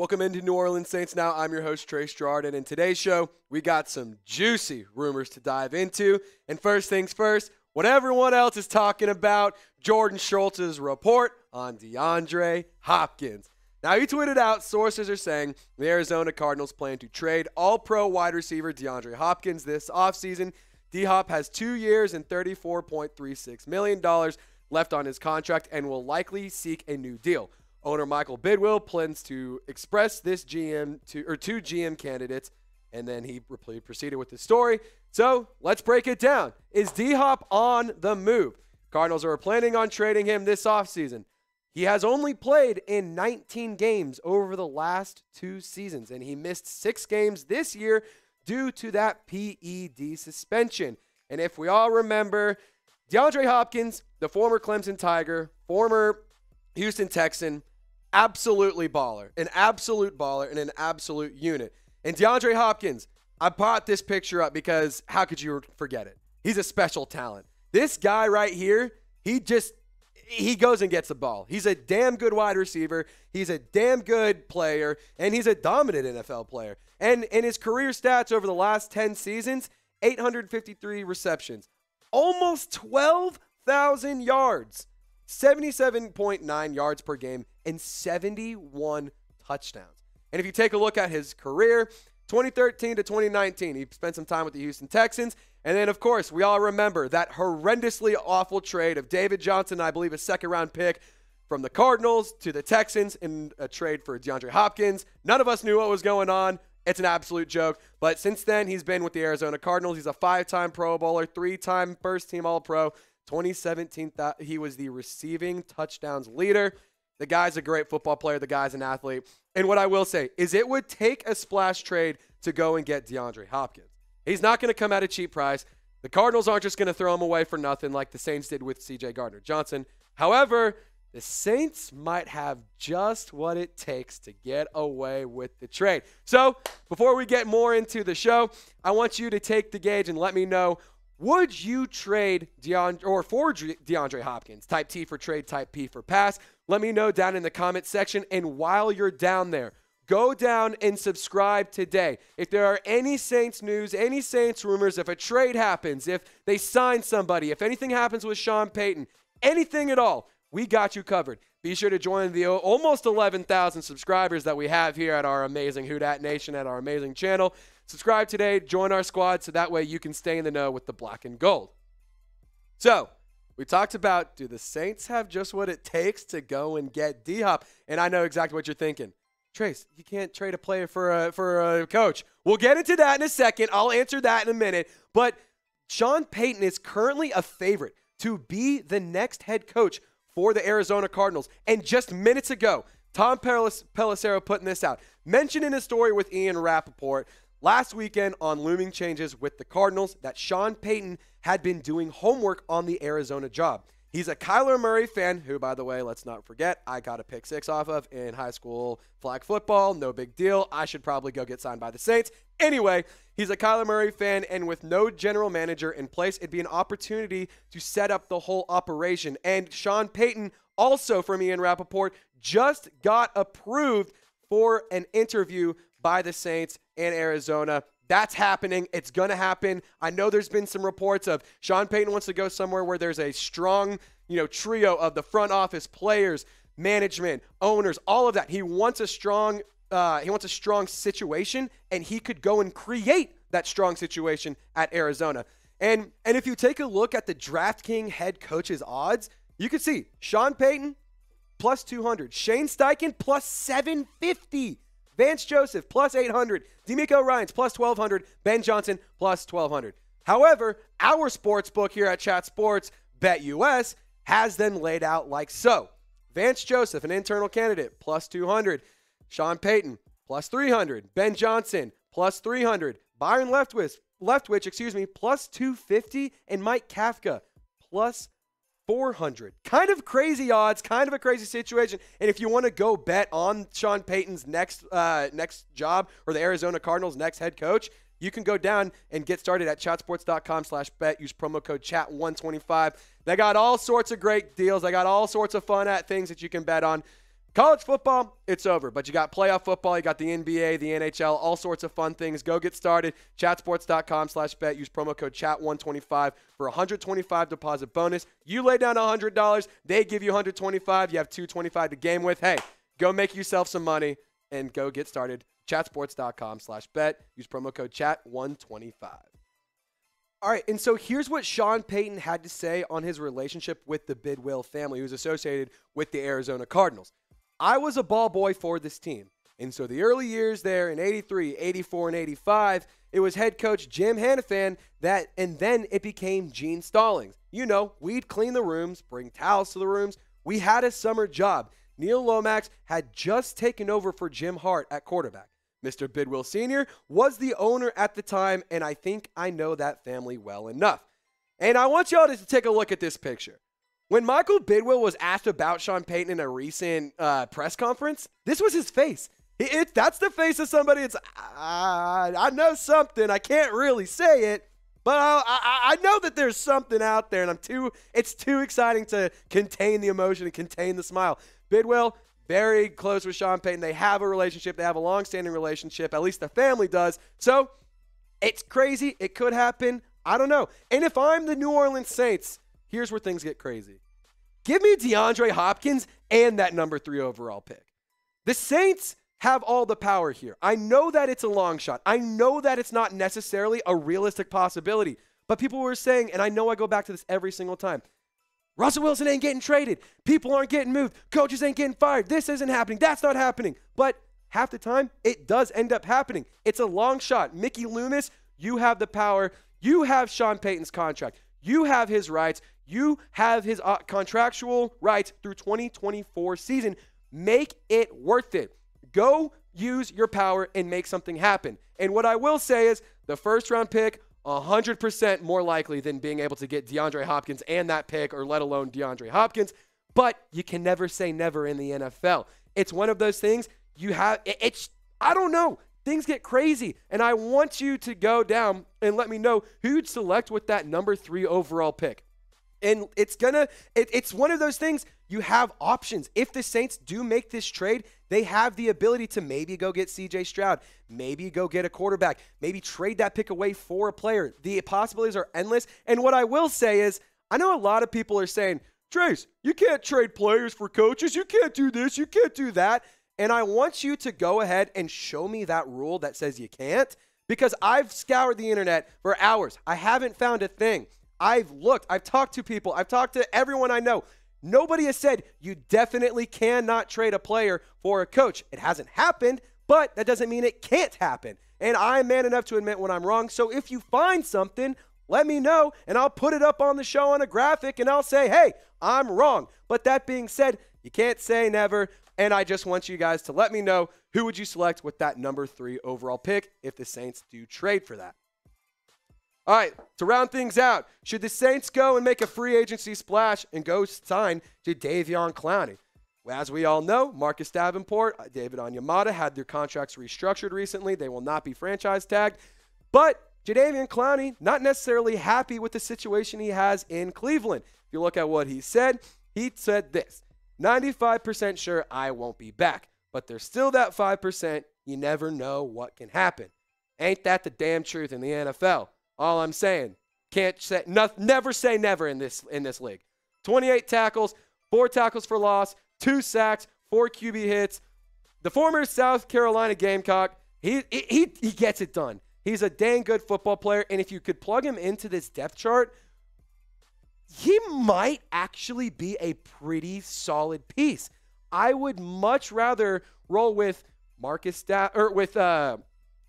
Welcome into New Orleans Saints Now. I'm your host, Trace Girouard. And in today's show, we got some juicy rumors to dive into. And first things first, what everyone else is talking about, Jordan Schultz's report on DeAndre Hopkins. Now, he tweeted out sources are saying the Arizona Cardinals plan to trade all pro wide receiver DeAndre Hopkins this offseason. D Hop has two years and $34.36 million left on his contract and will likely seek a new deal. Owner Michael Bidwill plans to express this GM to or two GM candidates, and then he proceeded with the story. So let's break it down. Is D Hop on the move? Cardinals are planning on trading him this offseason. He has only played in 19 games over the last two seasons, and he missed six games this year due to that PED suspension. And if we all remember, DeAndre Hopkins, the former Clemson Tiger, former Houston Texan, absolutely baller, an absolute baller, and an absolute unit. And DeAndre Hopkins, I brought this picture up because how could you forget it? He's a special talent. This guy right here, he just he goes and gets the ball. He's a damn good wide receiver. He's a damn good player, and he's a dominant NFL player. And in his career stats over the last 10 seasons, 853 receptions, almost 12,000 yards, 77.9 yards per game, and 71 touchdowns. And if you take a look at his career, 2013 to 2019, he spent some time with the Houston Texans. And then, of course, we all remember that horrendously awful trade of David Johnson, I believe a second round pick from the Cardinals to the Texans in a trade for DeAndre Hopkins. None of us knew what was going on. It's an absolute joke. But since then, he's been with the Arizona Cardinals. He's a five time Pro Bowler, three time first team All Pro. 2017, he was the receiving touchdowns leader. The guy's a great football player. The guy's an athlete. And what I will say is it would take a splash trade to go and get DeAndre Hopkins. He's not going to come at a cheap price. The Cardinals aren't just going to throw him away for nothing like the Saints did with CJ Gardner Johnson. However, the Saints might have just what it takes to get away with the trade. So, before we get more into the show, I want you to take the gauge and let me know would you trade DeAndre or for DeAndre Hopkins? Type T for trade, type P for pass. Let me know down in the comment section. And while you're down there, go down and subscribe today. If there are any Saints news, any Saints rumors, if a trade happens, if they sign somebody, if anything happens with Sean Payton, anything at all, we got you covered. Be sure to join the almost 11,000 subscribers that we have here at our amazing Who Dat Nation at our amazing channel. Subscribe today, join our squad so that way you can stay in the know with the black and gold. So, we talked about do the Saints have just what it takes to go and get D Hop? And I know exactly what you're thinking. Trace, you can't trade a player for a, for a coach. We'll get into that in a second. I'll answer that in a minute. But Sean Payton is currently a favorite to be the next head coach for the Arizona Cardinals. And just minutes ago, Tom Pelissero putting this out. Mentioned in a story with Ian Rapoport last weekend on looming changes with the Cardinals that Sean Payton had been doing homework on the Arizona job. He's a Kyler Murray fan, who, by the way, let's not forget, I got a pick six off of in high school flag football. No big deal. I should probably go get signed by the Saints. Anyway, he's a Kyler Murray fan, and with no general manager in place, it'd be an opportunity to set up the whole operation. And Sean Payton, also from Ian Rapoport, just got approved for an interview by the Saints in Arizona. That's happening. It's going to happen. I know there's been some reports of Sean Payton wants to go somewhere where there's a strong, you know, trio of the front office players, management, owners, all of that. He wants a strong uh, he wants a strong situation, and he could go and create that strong situation at Arizona. And and if you take a look at the DraftKings head coach's odds, you can see Sean Payton plus 200, Shane Steichen plus 750. Vance Joseph plus 800, DeMeco Ryans plus 1200, Ben Johnson plus 1200. However, our sports book here at Chat Sports, Bet US, has them laid out like so. Vance Joseph, an internal candidate, plus 200. Sean Payton, plus 300. Ben Johnson, plus 300. Byron Leftwich, Leftwich, excuse me, plus 250. And Mike Kafka, plus 400. Kind of crazy odds, kind of a crazy situation. And if you want to go bet on Sean Payton's next uh, next job or the Arizona Cardinals' next head coach, you can go down and get started at chatsports.com slash bet. Use promo code chat125. They got all sorts of great deals. They got all sorts of fun at things that you can bet on. College football, it's over, but you got playoff football, you got the NBA, the NHL, all sorts of fun things. Go get started. Chatsports.com slash bet. Use promo code CHAT125 for 125 deposit bonus. You lay down $100, they give you 125 You have 225 to game with. Hey, go make yourself some money and go get started. Chatsports.com slash bet. Use promo code CHAT125. All right, and so here's what Sean Payton had to say on his relationship with the Bidwill family, who's associated with the Arizona Cardinals. I was a ball boy for this team. And so the early years there in 83, 84, and 85, it was head coach Jim Hanifan that, and then it became Gene Stallings. You know, we'd clean the rooms, bring towels to the rooms. We had a summer job. Neil Lomax had just taken over for Jim Hart at quarterback. Mr. Bidwill Sr. was the owner at the time, and I think I know that family well enough. And I want y'all to take a look at this picture. When Michael Bidwill was asked about Sean Payton in a recent uh, press conference, this was his face. It, it, that's the face of somebody. It's I, I know something. I can't really say it, but I, I, I know that there's something out there, and I'm too. It's too exciting to contain the emotion and contain the smile. Bidwill very close with Sean Payton. They have a relationship. They have a long-standing relationship. At least the family does. So it's crazy. It could happen. I don't know. And if I'm the New Orleans Saints, here's where things get crazy. Give me DeAndre Hopkins and that number three overall pick. The Saints have all the power here. I know that it's a long shot. I know that it's not necessarily a realistic possibility. But people were saying, and I know I go back to this every single time Russell Wilson ain't getting traded. People aren't getting moved. Coaches ain't getting fired. This isn't happening. That's not happening. But half the time, it does end up happening. It's a long shot. Mickey Loomis, you have the power. You have Sean Payton's contract. You have his rights. You have his uh, contractual rights through 2024 season. Make it worth it. Go use your power and make something happen. And what I will say is the first round pick, 100% more likely than being able to get DeAndre Hopkins and that pick, or let alone DeAndre Hopkins. But you can never say never in the NFL. It's one of those things you have, it's, I don't know. Things get crazy. And I want you to go down and let me know who you'd select with that number three overall pick. And it's gonna, it, it's one of those things you have options. If the Saints do make this trade, they have the ability to maybe go get CJ Stroud, maybe go get a quarterback, maybe trade that pick away for a player. The possibilities are endless. And what I will say is, I know a lot of people are saying, Trace, you can't trade players for coaches. You can't do this. You can't do that. And I want you to go ahead and show me that rule that says you can't because I've scoured the internet for hours. I haven't found a thing. I've looked, I've talked to people, I've talked to everyone I know. Nobody has said you definitely cannot trade a player for a coach. It hasn't happened, but that doesn't mean it can't happen. And I'm man enough to admit when I'm wrong. So if you find something, let me know and I'll put it up on the show on a graphic and I'll say, hey, I'm wrong. But that being said, you can't say never. And I just want you guys to let me know who would you select with that number three overall pick if the Saints do trade for that. All right, to round things out, should the Saints go and make a free agency splash and go sign Jadeveon Clowney? Well, as we all know, Marcus Davenport, uh, David Onyemata had their contracts restructured recently. They will not be franchise tagged. But Jadeveon Clowney, not necessarily happy with the situation he has in Cleveland. If you look at what he said, he said this 95% sure I won't be back, but there's still that 5%. You never know what can happen. Ain't that the damn truth in the NFL? All I'm saying, can't say no, never say never in this in this league. 28 tackles, four tackles for loss, two sacks, four QB hits. The former South Carolina Gamecock, he he he gets it done. He's a dang good football player, and if you could plug him into this depth chart, he might actually be a pretty solid piece. I would much rather roll with Marcus da- or with uh,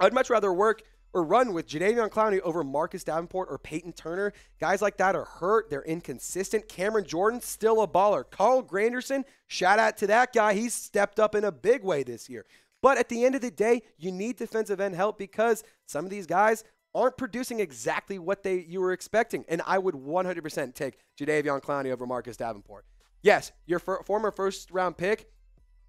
I'd much rather work or run with Jadeveon Clowney over Marcus Davenport or Peyton Turner. Guys like that are hurt. They're inconsistent. Cameron Jordan, still a baller. Carl Granderson, shout out to that guy. He's stepped up in a big way this year. But at the end of the day, you need defensive end help because some of these guys aren't producing exactly what they you were expecting. And I would 100% take Jadeveon Clowney over Marcus Davenport. Yes, your former first round pick,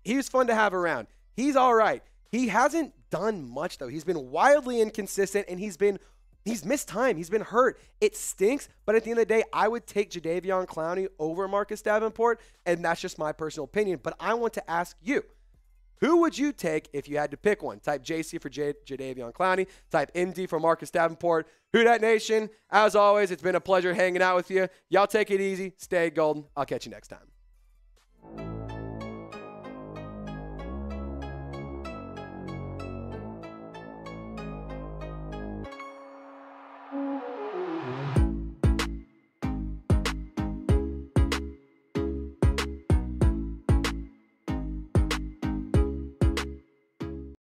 he was fun to have around. He's all right. He hasn't done much, though. He's been wildly inconsistent and he's been He's missed time. He's been hurt. It stinks. But at the end of the day, I would take Jadeveon Clowney over Marcus Davenport, and that's just my personal opinion. But I want to ask you, who would you take if you had to pick one? Type JC for J- Jadeveon Clowney. Type MD for Marcus Davenport. Who Dat Nation? As always, it's been a pleasure hanging out with you. Y'all take it easy. Stay golden. I'll catch you next time.